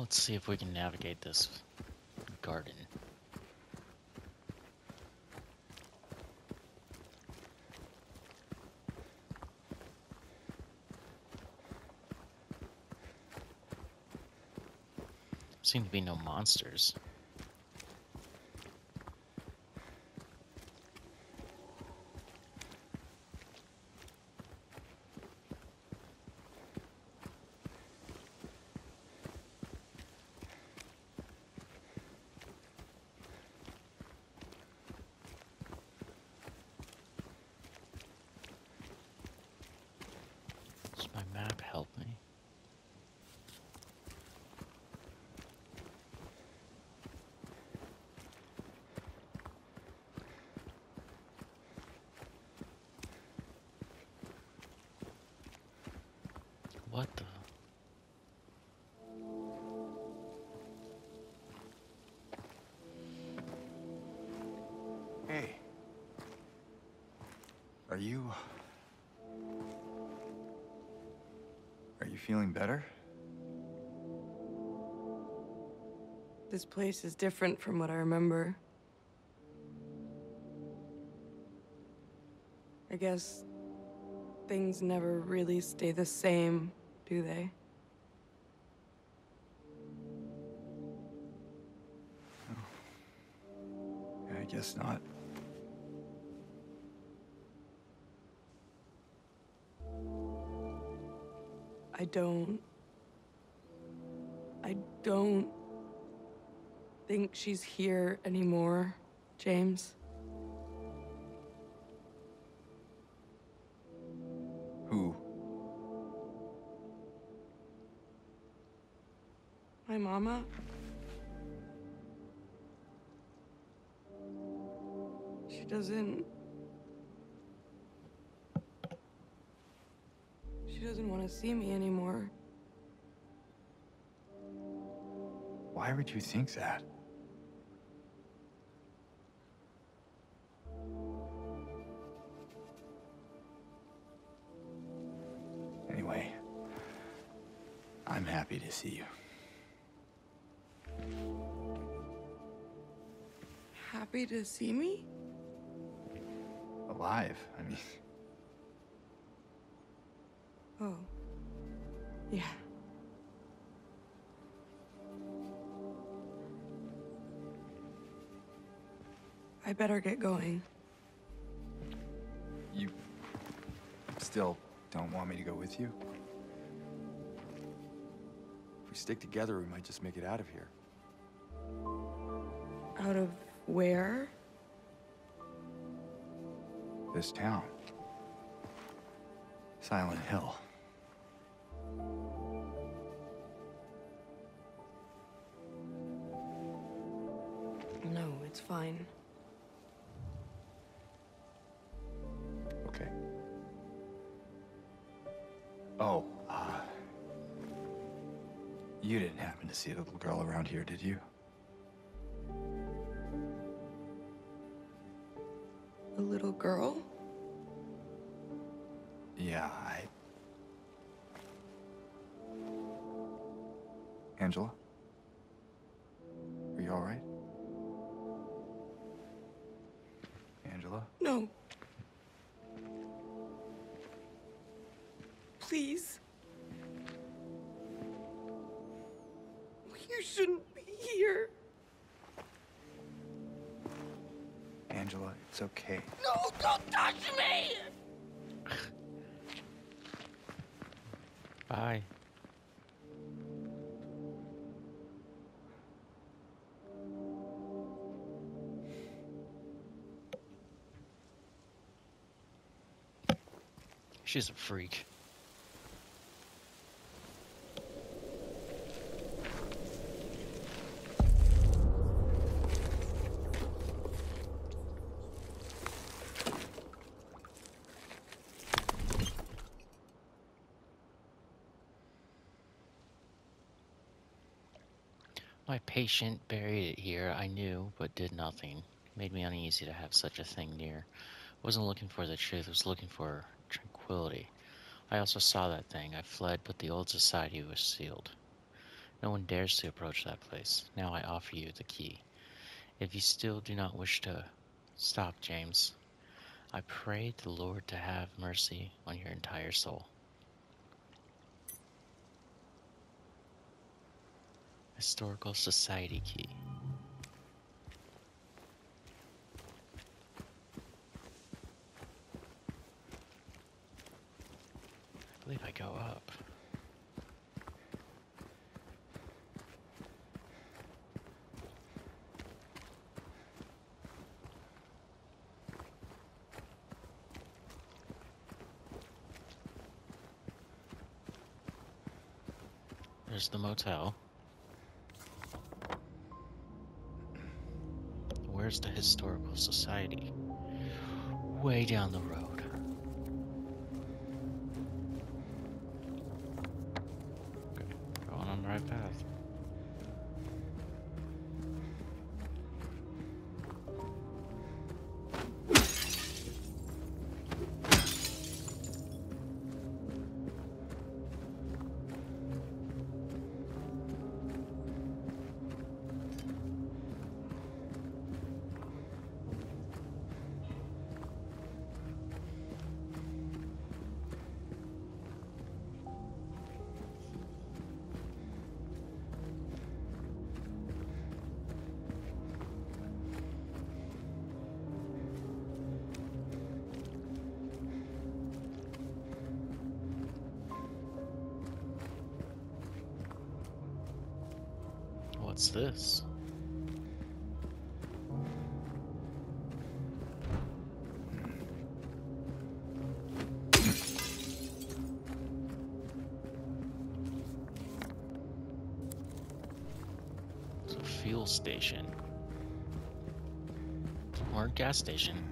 Let's see if we can navigate this garden. Seem to be no monsters. This place is different from what I remember. I guess things never really stay the same, do they? I guess not. I don't. I don't think she's here anymore, James. Who? My mama? She doesn't. She doesn't want to see me anymore. Why would you think that? Happy to see you. Happy to see me? Alive, I mean. Oh. Yeah. I better get going. You still don't want me to go with you? Stick together, we might just make it out of here. Out of where? This town. Silent Hill. Girl around here, did you? Angela, it's okay. No, don't touch me! Bye. She's a freak. My patient buried it here, I knew, but did nothing. Made me uneasy to have such a thing near. Wasn't looking for the truth, was looking for tranquility. I also saw that thing. I fled, but the old society was sealed. No one dares to approach that place. Now I offer you the key. If you still do not wish to stop, James, I pray the Lord to have mercy on your entire soul. Historical Society key. I believe I go up. There's the motel. The historical society? Way down the road. This? It's a fuel station. Or a gas station.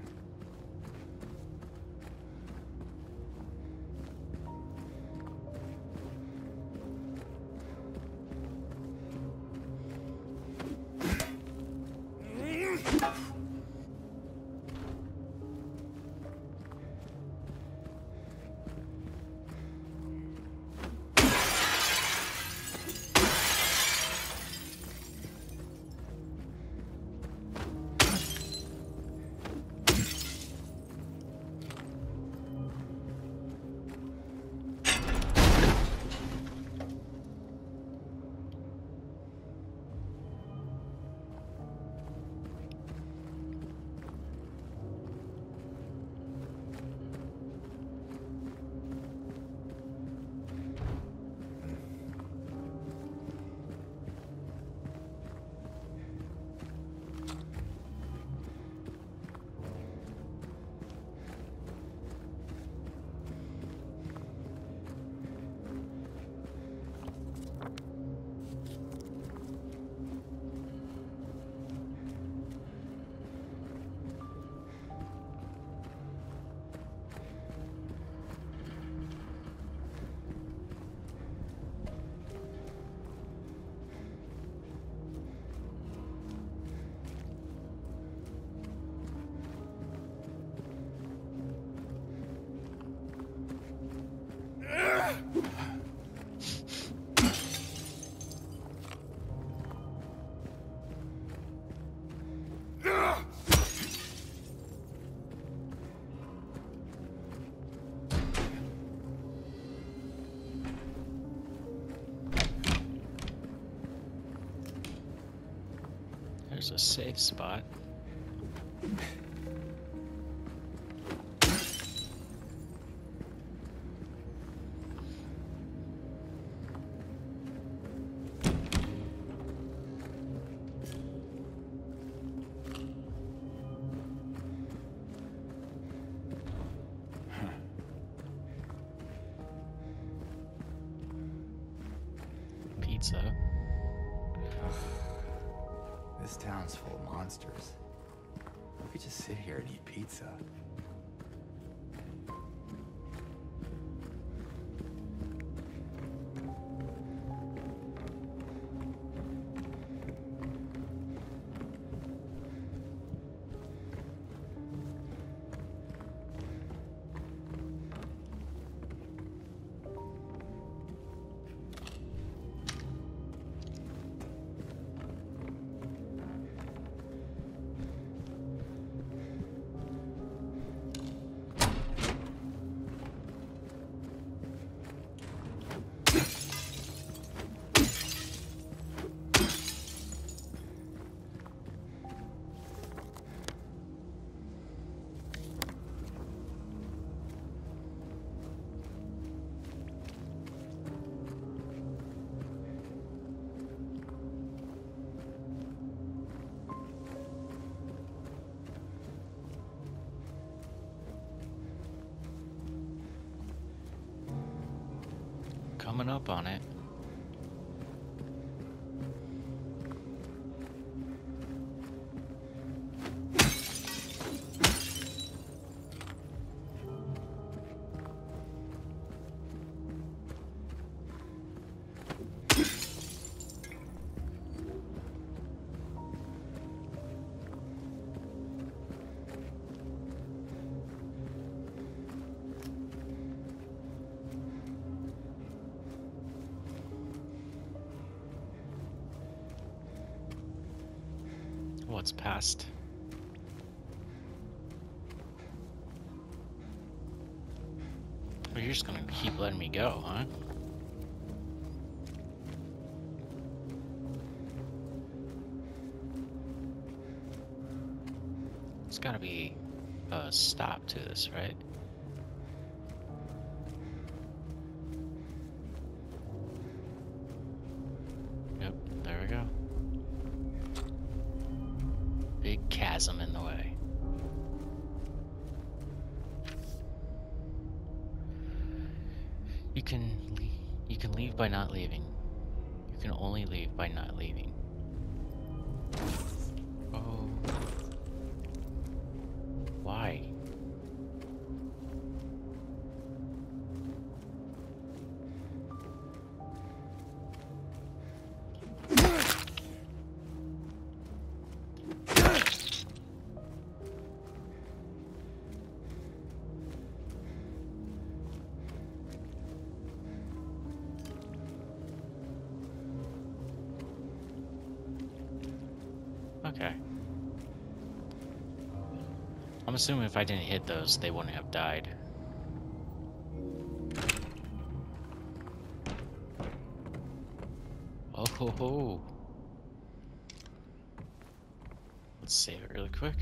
Safe spot. Here and eat pizza. Coming up on it. Oh, you're just gonna keep letting me go, huh? There's gotta be a stop to this, right? Can you can leave by not leaving. You can only leave by not leaving. Okay. I'm assuming if I didn't hit those, they wouldn't have died. Oh ho ho. Let's save it really quick.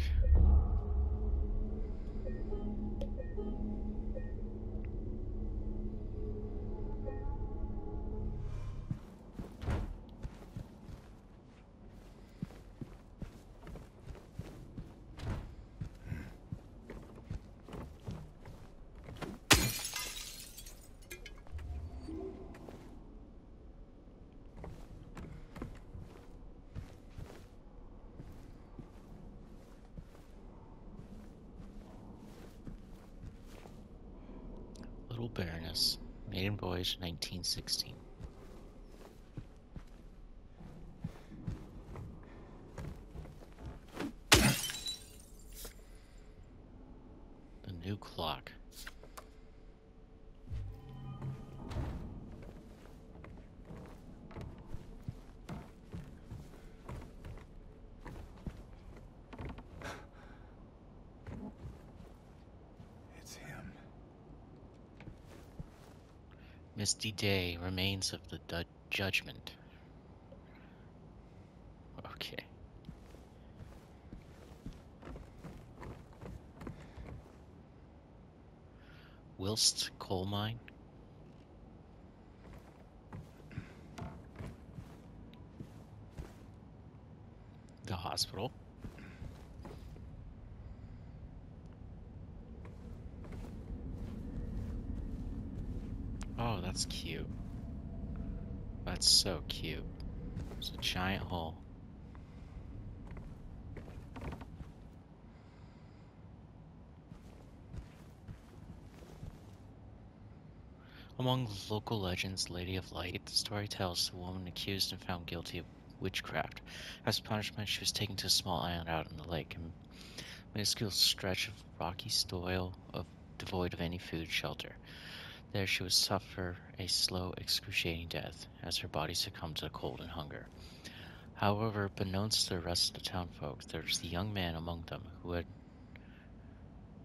1916. Day remains of the du- judgment. Okay. Wiltse coal mine. The hospital. Oh, that's cute. That's so cute. It's a giant hole. Among local legends, Lady of Light, the story tells the woman accused and found guilty of witchcraft. As punishment, she was taken to a small island out in the lake, a minuscule stretch of rocky soil of devoid of any food shelter. There she would suffer a slow, excruciating death, as her body succumbed to cold and hunger. However, beknownst to the rest of the townfolk, there was the young man among them who had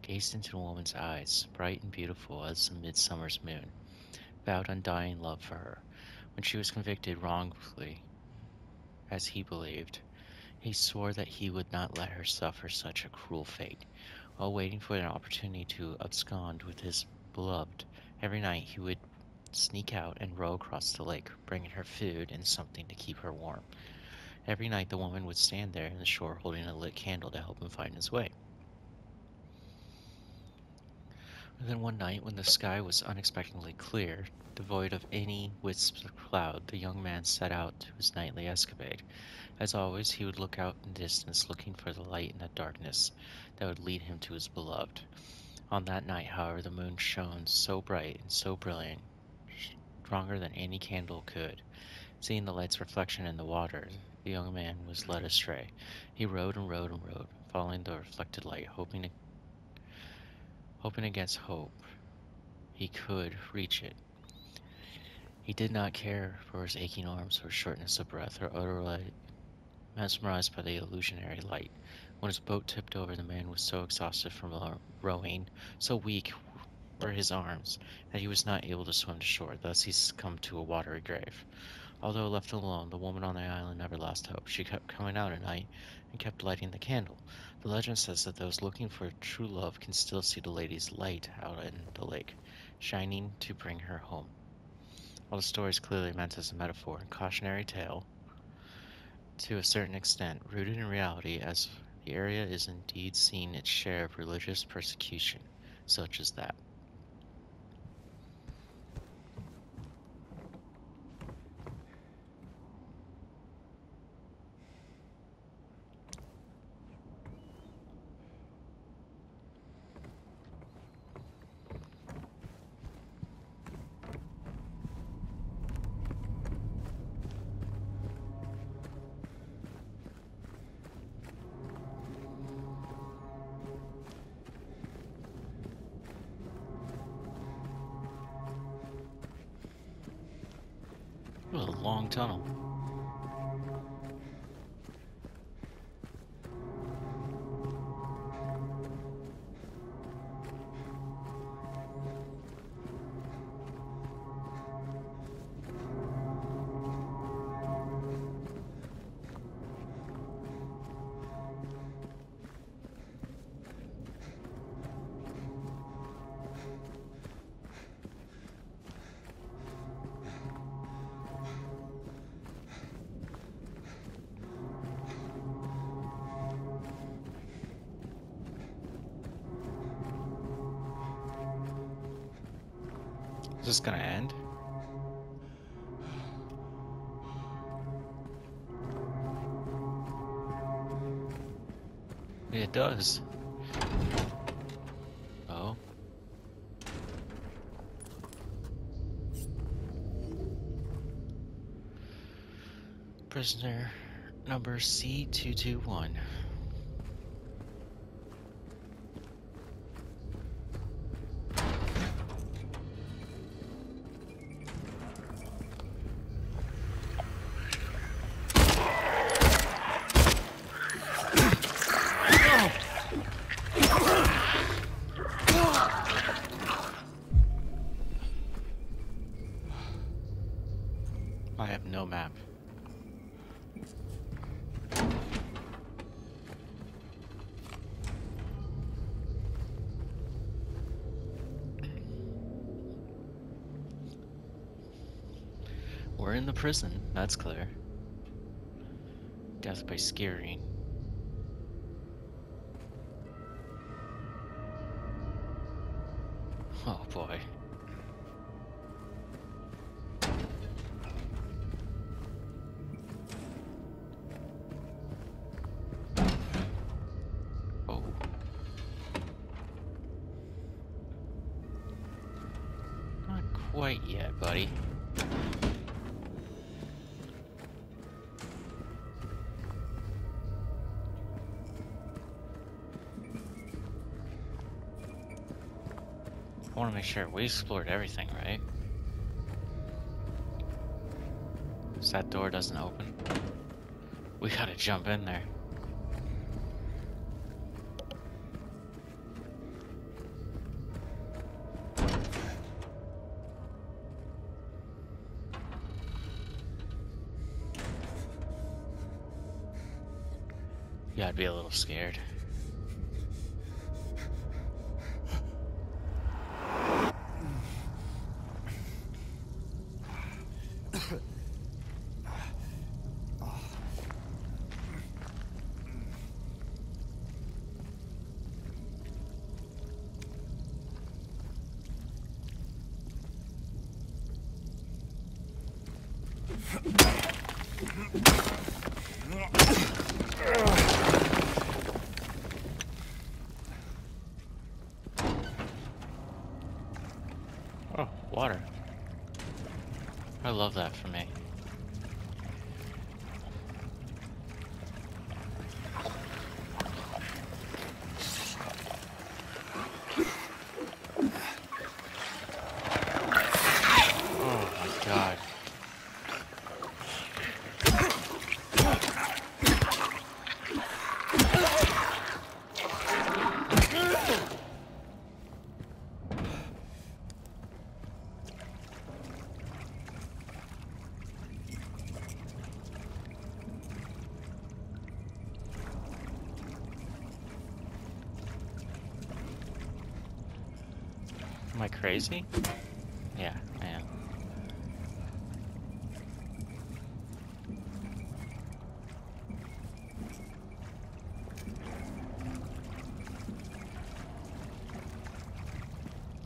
gazed into the woman's eyes, bright and beautiful as a midsummer's moon, vowed undying love for her. When she was convicted wrongfully, as he believed, he swore that he would not let her suffer such a cruel fate. While waiting for an opportunity to abscond with his beloved, every night he would sneak out and row across the lake, bringing her food and something to keep her warm. Every night the woman would stand there in the shore holding a lit candle to help him find his way. Then one night, when the sky was unexpectedly clear, devoid of any wisps of cloud, the young man set out to his nightly escapade. As always, he would look out in the distance, looking for the light in the darkness that would lead him to his beloved. On that night, however, the moon shone so bright and so brilliant, stronger than any candle could. Seeing the light's reflection in the water, the young man was led astray. He rode and rode and rode, following the reflected light, hoping, to, hoping against hope he could reach it. He did not care for his aching arms or shortness of breath or utterly mesmerized by the illusionary light. When his boat tipped over, the man was so exhausted from rowing, so weak were his arms, that he was not able to swim to shore. Thus he succumbed to a watery grave. Although left alone, the woman on the island never lost hope. She kept coming out at night and kept lighting the candle. The legend says that those looking for true love can still see the lady's light out in the lake, shining to bring her home. While the story is clearly meant as a metaphor and cautionary tale, to a certain extent rooted in reality, as the area is indeed seen its share of religious persecution, such as that. Prisoner number C221. I have no map. In the prison, that's clear. Death by scaring. Sure we explored everything, right? So that door doesn't open. We gotta jump in there. Yeah, I'd be a little scared. Oh, water. I love that for me. Oh my god. Am I crazy? Yeah, I am.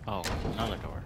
Oh, another door.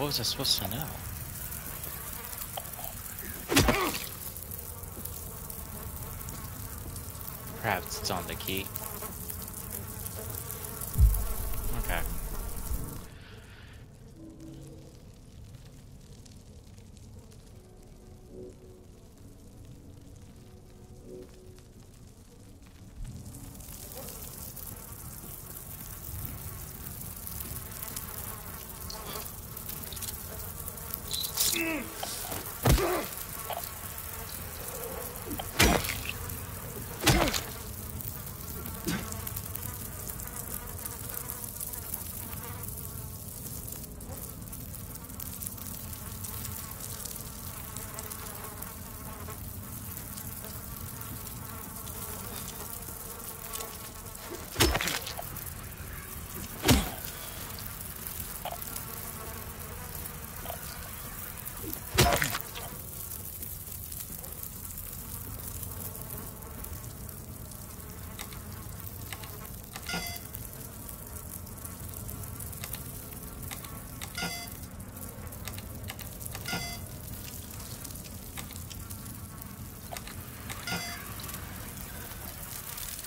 What was I supposed to know? Perhaps it's on the key. Okay.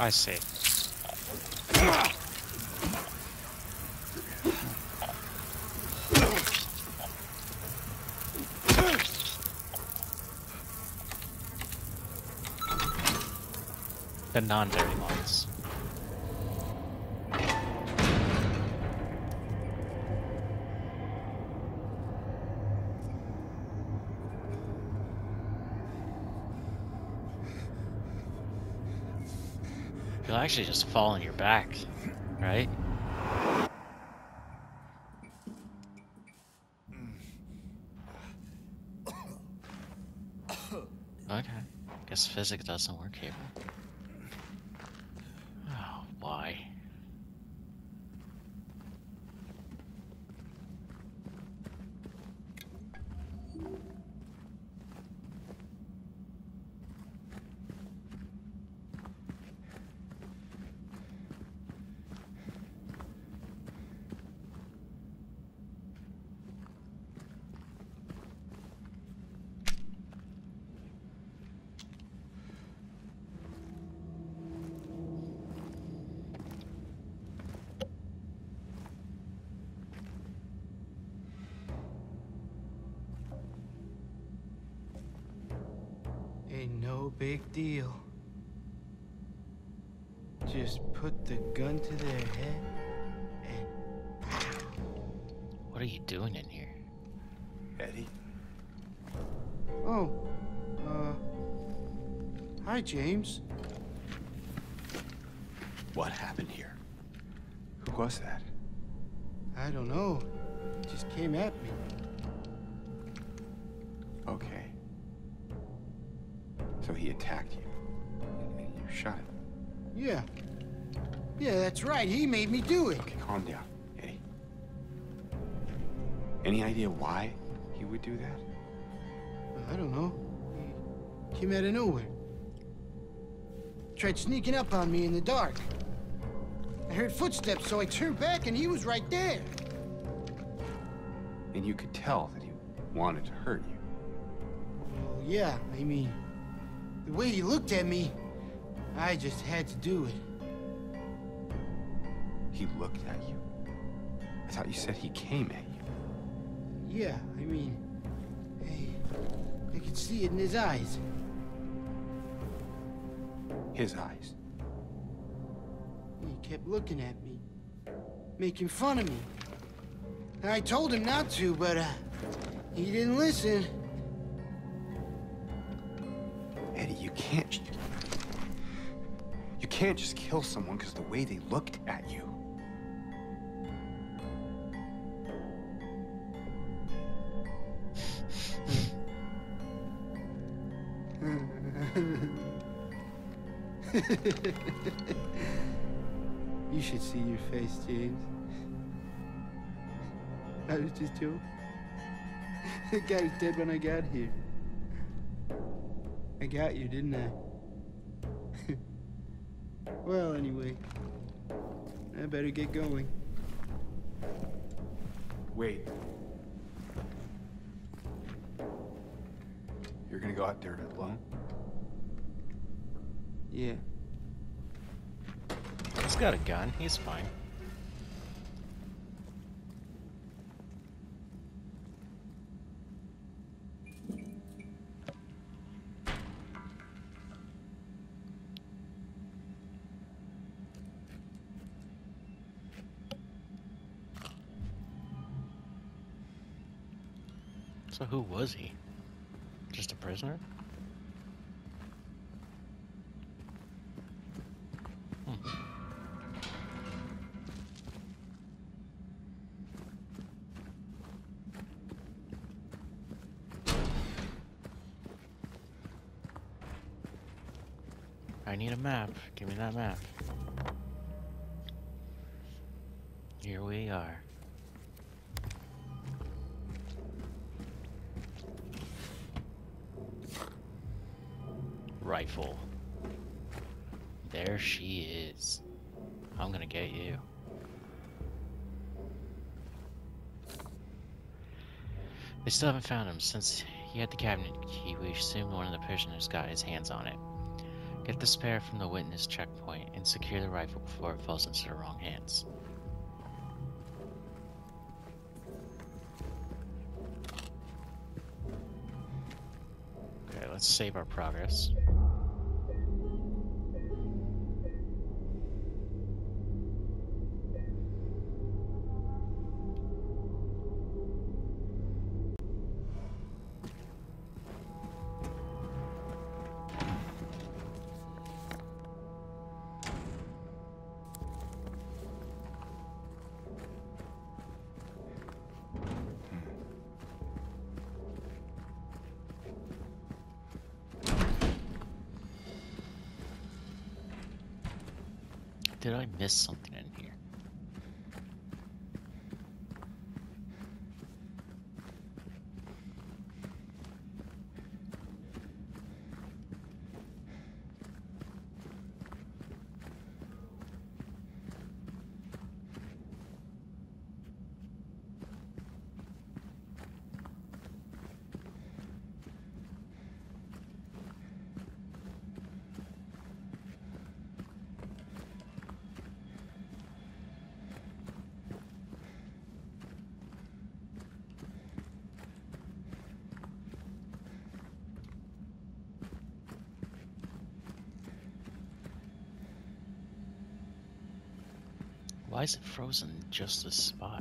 I see. The non-dirty ones. You'll actually just fall on your back, right? Okay. Guess physics doesn't work here. No big deal. Just put the gun to their head and What are you doing in here? Eddie? Oh. Uh. Hi, James. What happened here? Who was that? I don't know. It just came at me. Calm down, Eddie. Any idea why he would do that? I don't know. He came out of nowhere. Tried sneaking up on me in the dark. I heard footsteps, so I turned back and he was right there. And you could tell that he wanted to hurt you. Well, yeah, I mean, the way he looked at me, I just had to do it. He looked at you. I thought you said he came at you. Yeah, I mean, hey, I could see it in his eyes. His eyes. He kept looking at me, making fun of me. And I told him not to, but uh, he didn't listen. Eddie, you can't. You can't just kill someone because the way they looked at you. you should see your face, James. I was just joking. The guy was dead when I got here. I got you, didn't I? well, anyway, I better get going. Wait. You're gonna go out there alone? Yeah. He's got a gun. He's fine. So who was he? Just a prisoner? Map. Give me that map. Here we are. Rifle. There she is. I'm gonna get you. They still haven't found him. Since he had the cabinet key, we assume one of the prisoners got his hands on it. Get the spare from the witness checkpoint and secure the rifle before it falls into the wrong hands. Okay, let's save our progress. Did I miss something in here? Why is it frozen just this spot?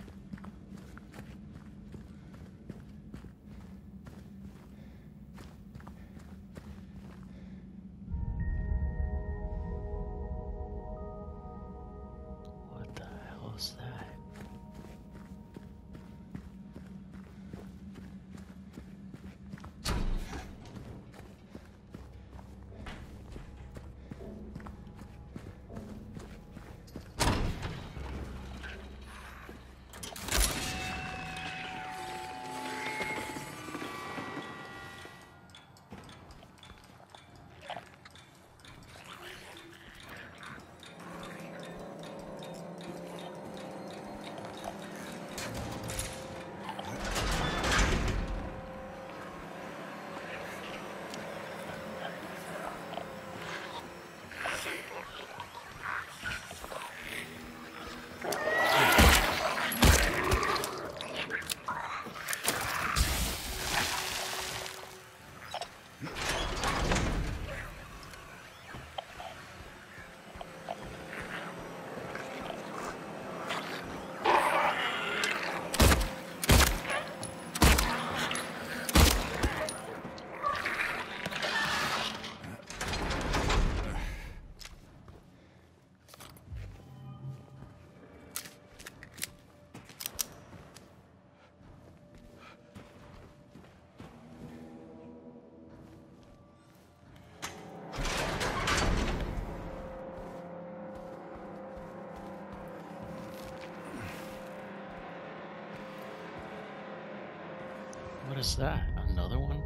What is that? Another one?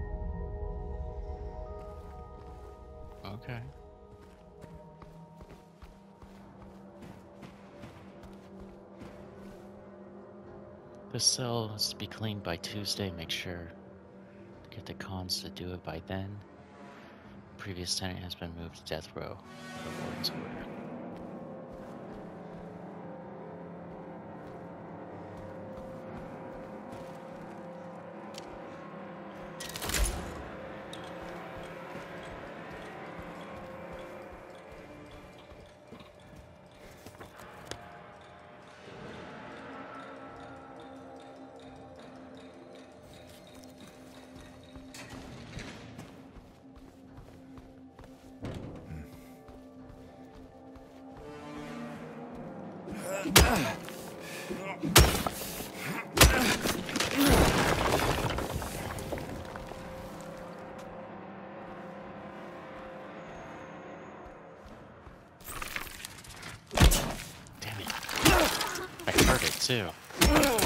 Okay. The cell has to be cleaned by Tuesday. Make sure to get the cons to do it by then. Previous tenant has been moved to death row. warden's order. Heard it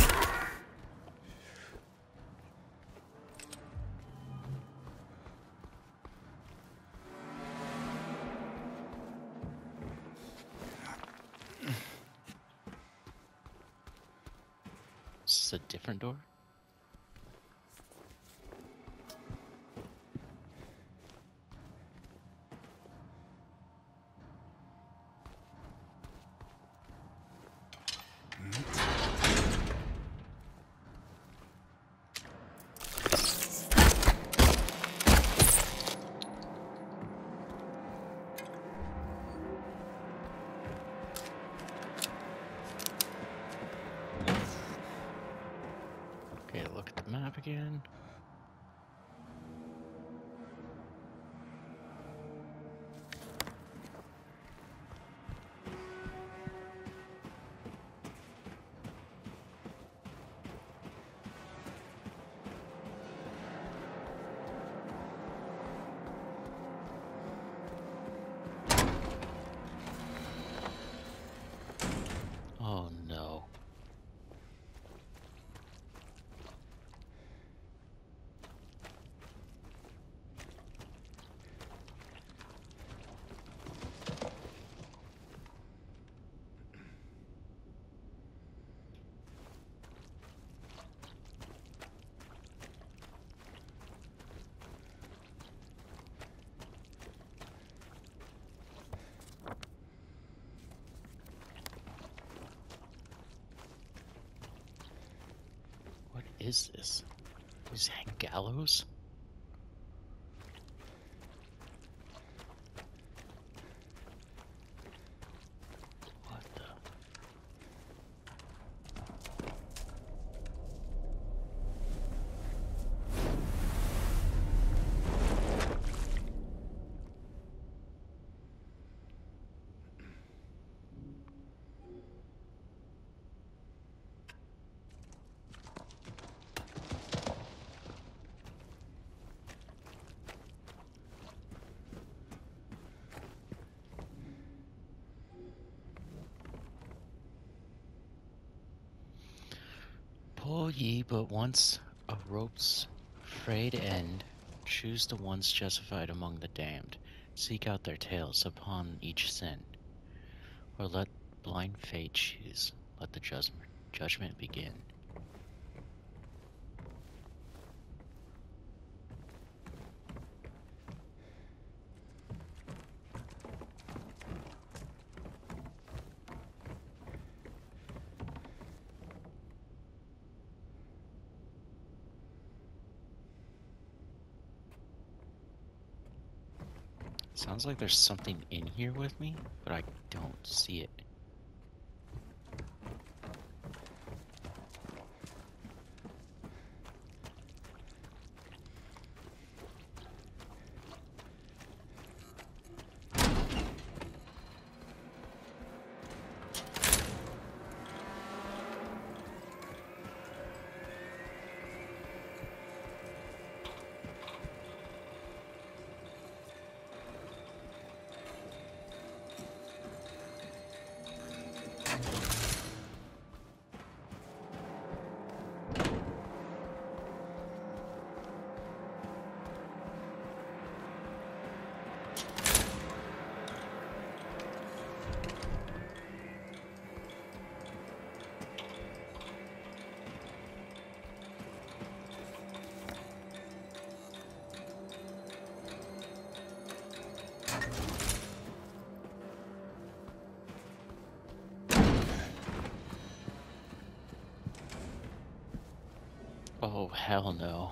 is this? Is that gallows? What the? Pull ye but once a rope's frayed end, choose the ones justified among the damned, seek out their tales upon each sin. Or let blind fate choose, let the judgment judgment begin. Sounds like there's something in here with me, but I don't see it. Oh, hell no.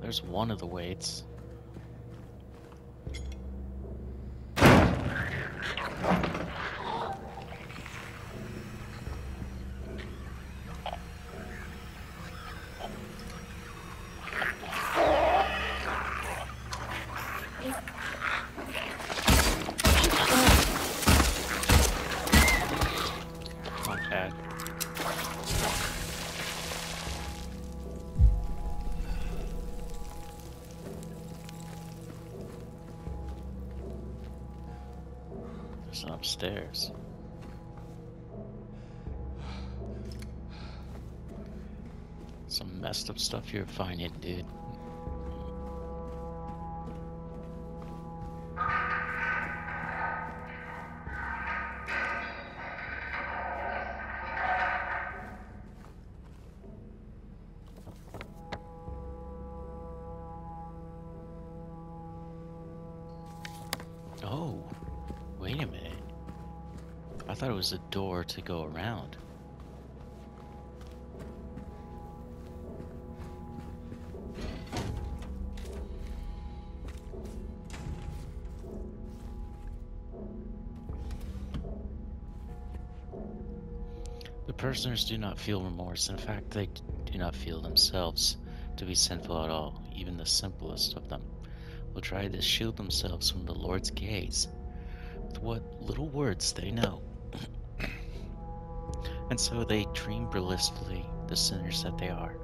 There's one of the weights. You're finding, dude. Oh, wait a minute. I thought it was a door to go around. Prisoners do not feel remorse. In fact, they do not feel themselves to be sinful at all. Even the simplest of them will try to shield themselves from the Lord's gaze with what little words they know. and so they dream blissfully, the sinners that they are.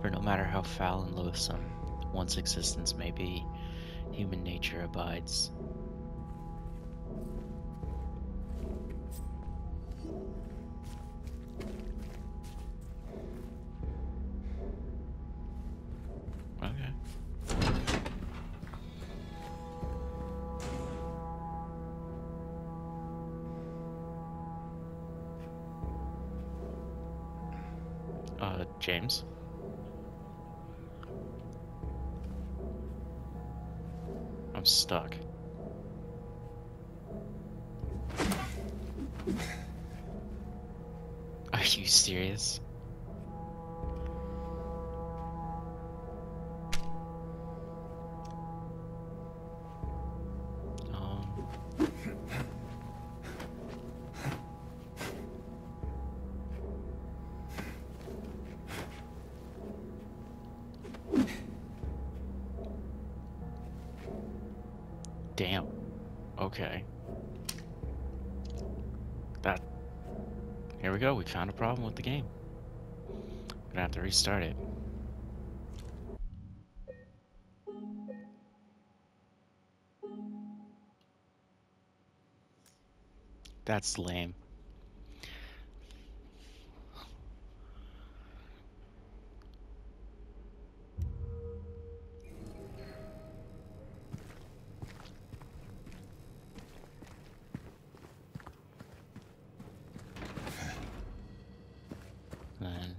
For no matter how foul and loathsome one's existence may be, human nature abides. Found a problem with the game. Gonna have to restart it. That's lame. Then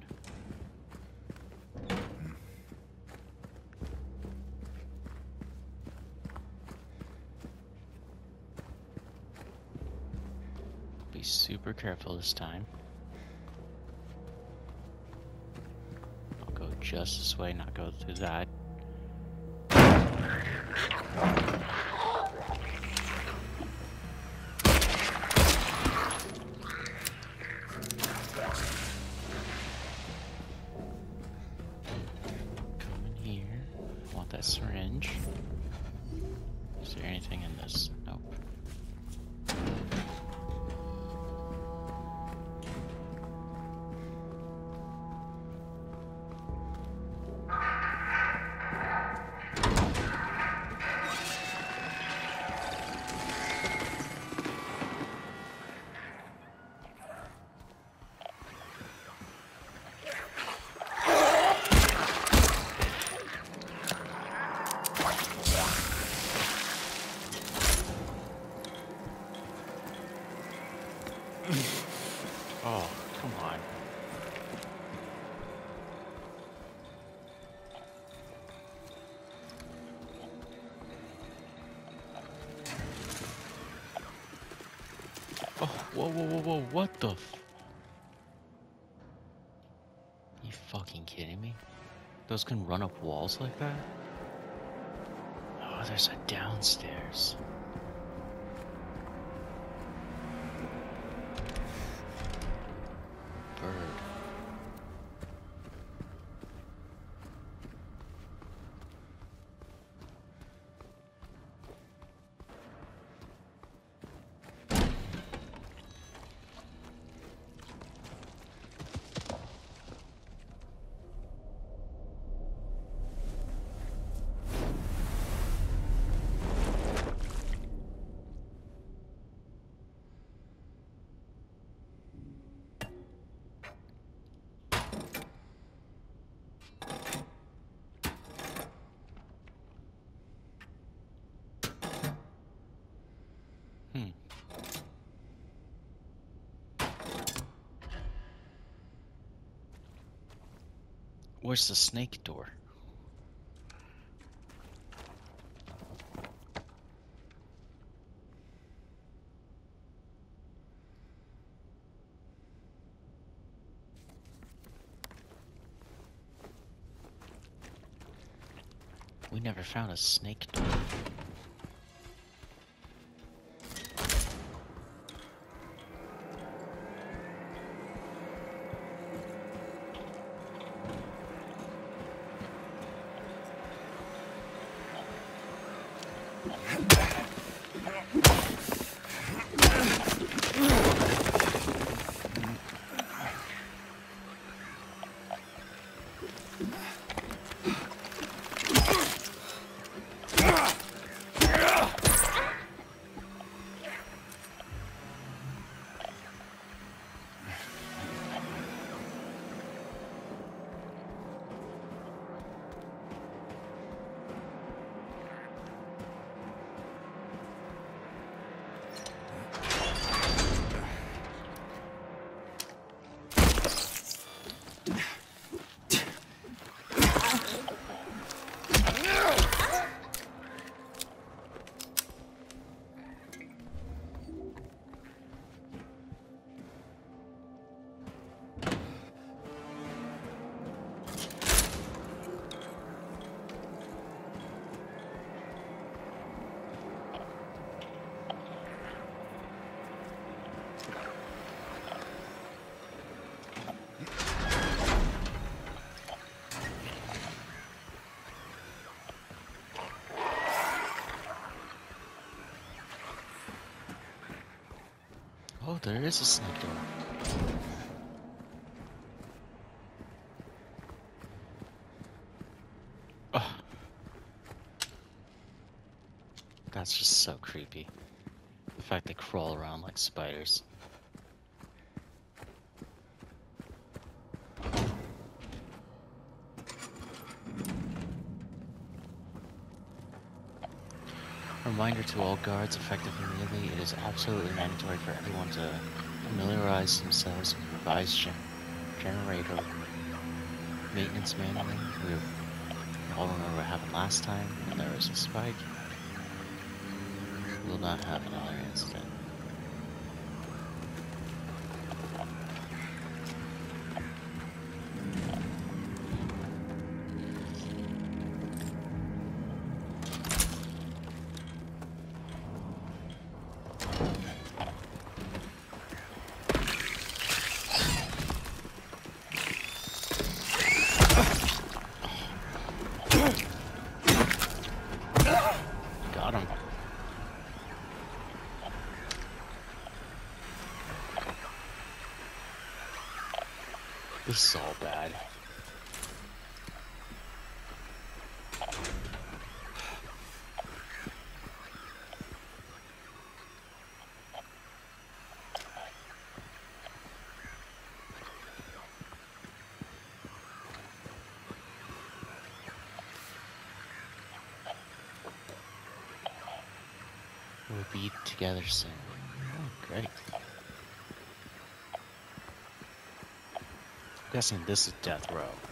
be super careful this time. I'll go just this way, not go through that. Whoa, whoa, whoa, what the f- You fucking kidding me? Those can run up walls like that? Oh, there's a downstairs. Where's the snake door? We never found a snake door. There is a snake door. Ugh. That's just so creepy. The fact they crawl around like spiders. Reminder to all guards effective immediately, it is absolutely mandatory for everyone to familiarize themselves with the revised gen generator maintenance manual. We all remember what happened last time when there was a spike. We will not have another incident. Got him. This is all bad. We'll be together soon. Oh, great. Guessing this is death row.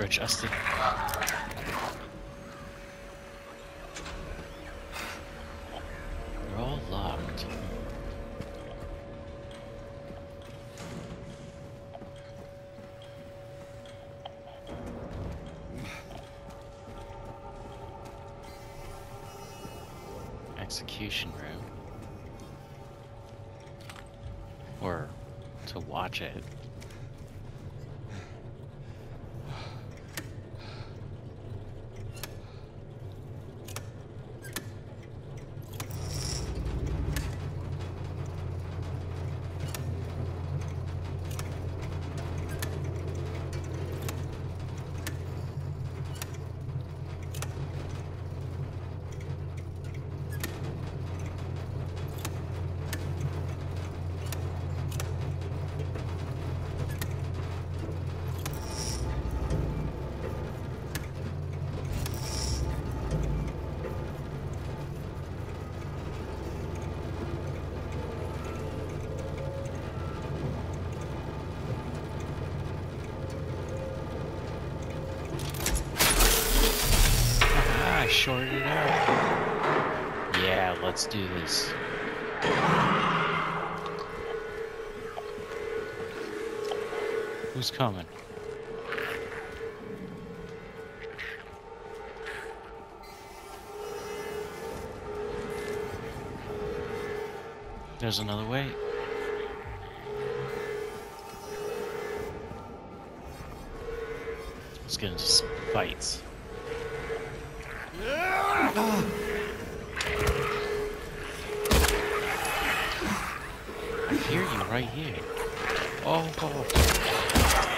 I over do this. Who's coming? There's another way. Let's get into some fights. Ah! Right here. Oh.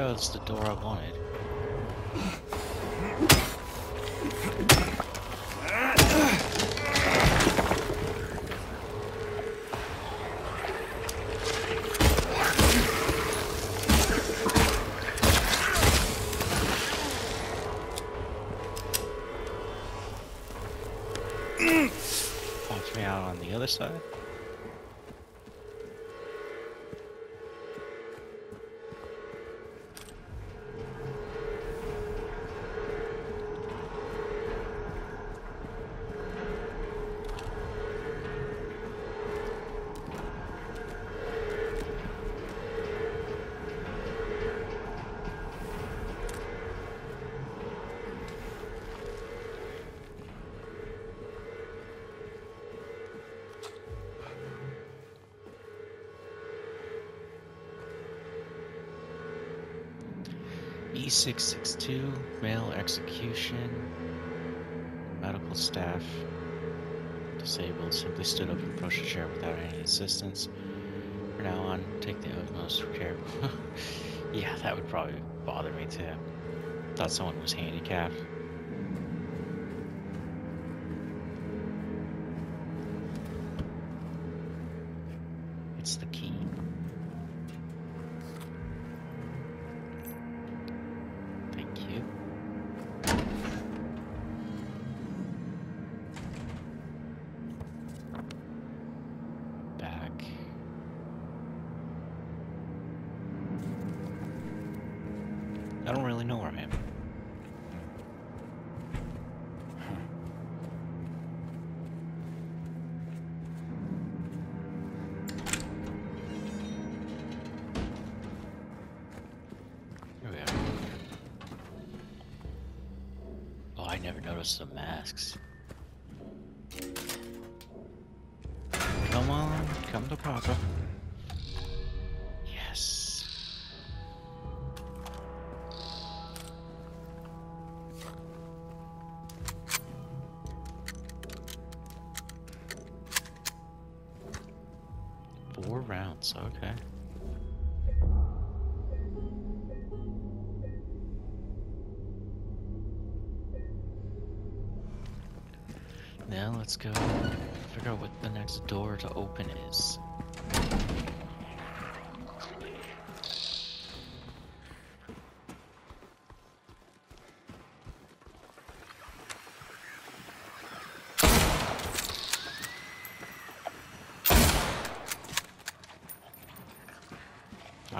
Go, it's the door I wanted. Punch me out on the other side. E662, male execution, medical staff, disabled, simply stood up and approached the chair without any assistance. From now on, take the utmost care. yeah, that would probably bother me too. Thought someone was handicapped.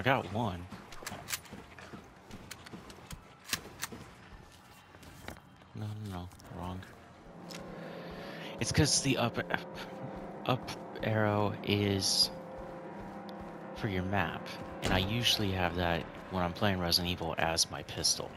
I got one. No, no, no, wrong. It's because the up, up arrow is for your map, and I usually have that when I'm playing Resident Evil as my pistol.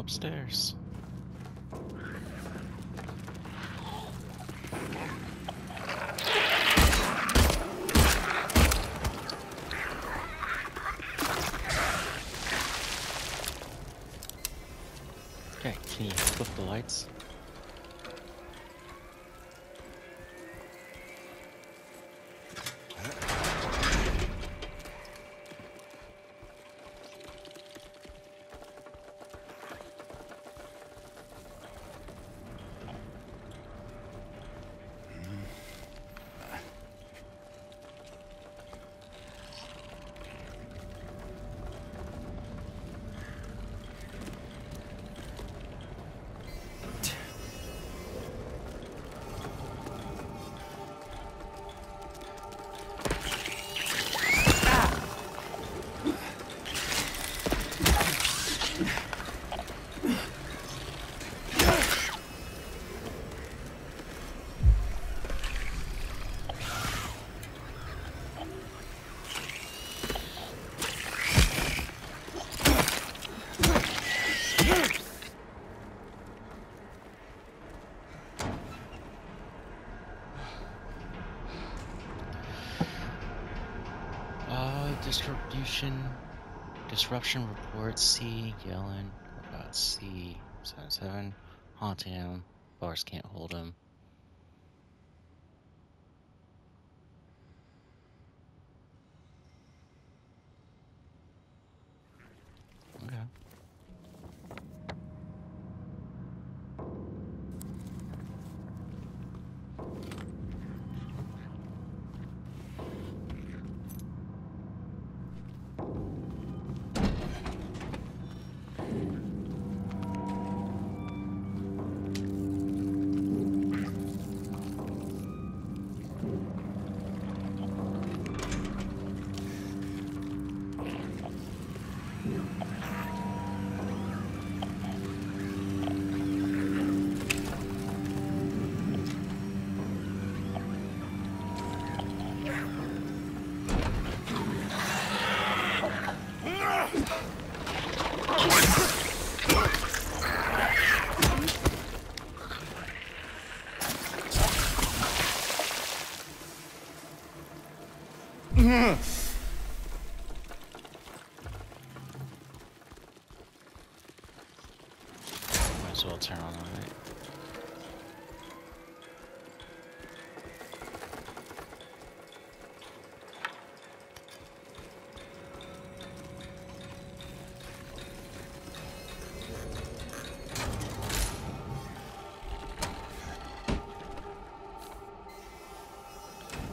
Upstairs. Distribution, disruption report, C, yelling, about C, 77, haunting him, bars can't hold him.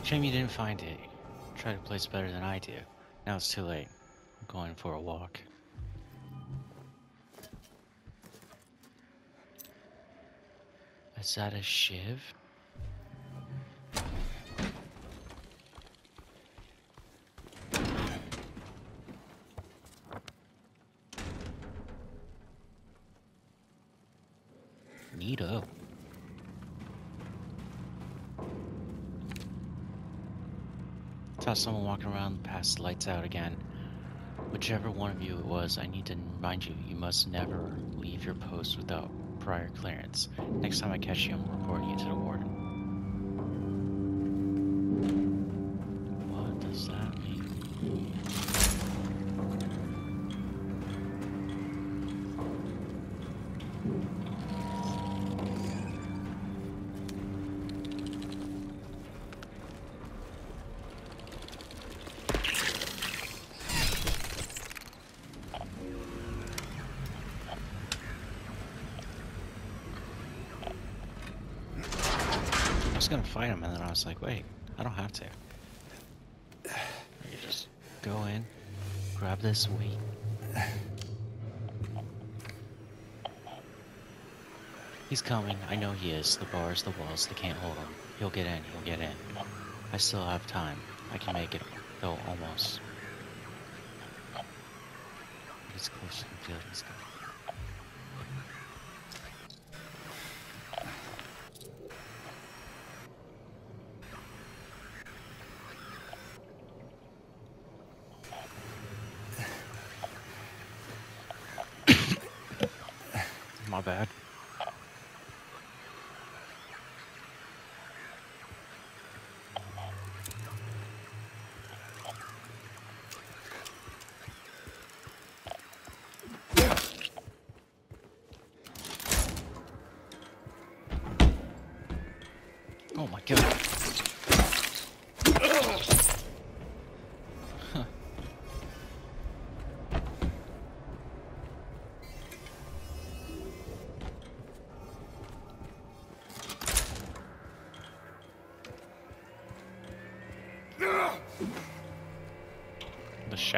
Shame you didn't find it. Try to place better than I do. Now it's too late. I'm going for a walk. Is that a shiv? Someone walking around past the lights out again. Whichever one of you it was, I need to remind you, you must never leave your post without prior clearance. Next time I catch you, I'm reporting you to the warden. Was gonna fight him, and then I was like, wait, I don't have to. You just go in, grab this weight. He's coming. I know he is. The bars, the walls, they can't hold him. He'll get in. He'll get in. I still have time. I can make it, though almost. He's close to the field. He's coming.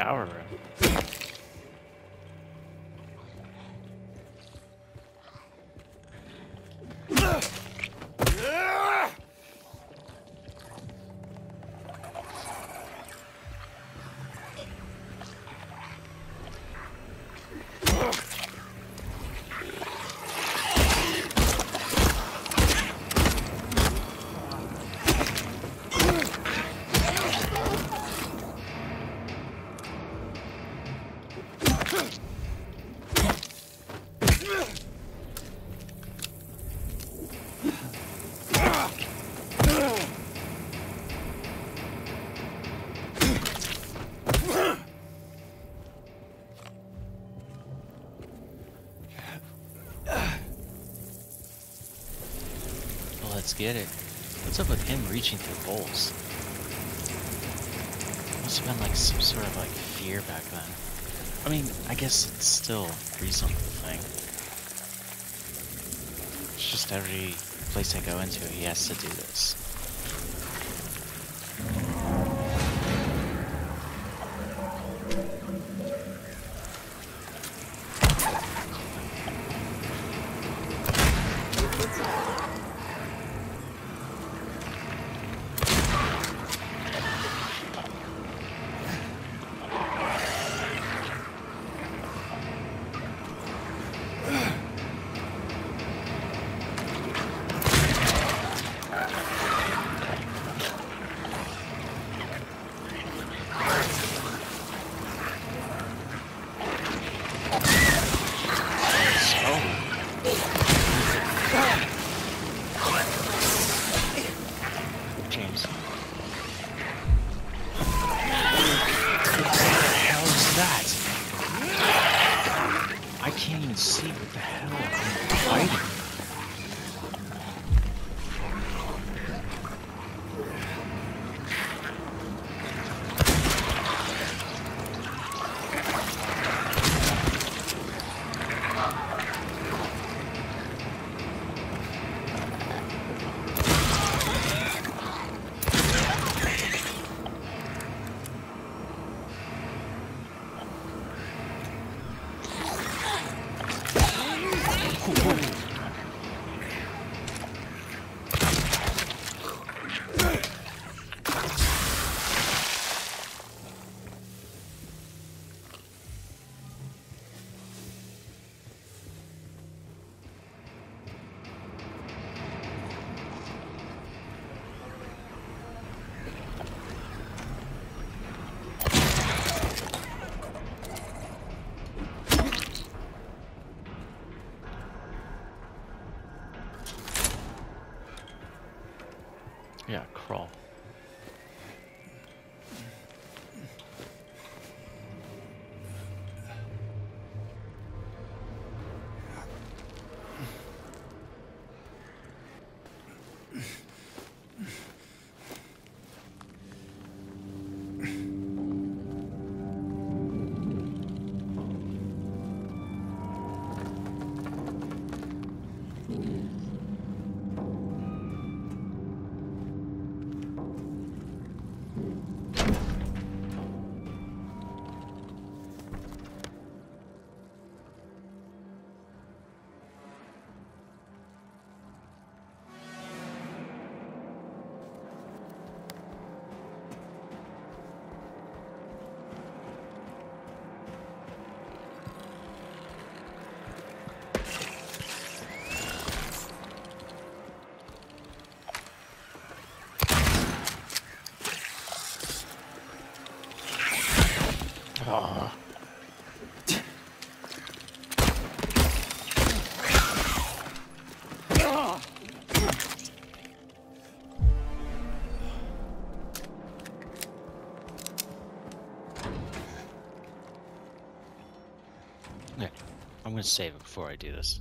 Shower get it. What's up with him reaching through holes? Must have been like some sort of like fear back then. I mean, I guess it's still a reasonable thing. It's just every place I go into, he has to do this. I'm gonna save it before I do this.